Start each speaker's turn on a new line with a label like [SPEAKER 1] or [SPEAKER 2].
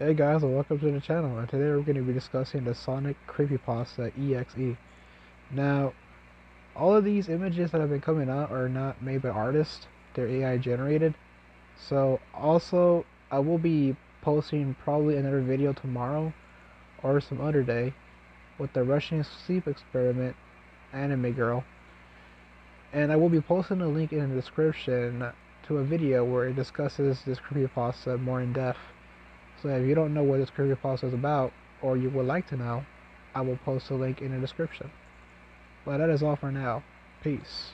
[SPEAKER 1] Hey guys, and welcome to the channel, and today we're going to be discussing the Sonic Creepypasta EXE. Now, all of these images that have been coming out are not made by artists, they're AI generated. So, also, I will be posting probably another video tomorrow or some other day with the Russian sleep experiment anime girl. And I will be posting a link in the description to a video where it discusses this creepypasta more in depth. So if you don't know what this creepypasta is about, or you would like to know, I will post a link in the description. But that is all for now. Peace.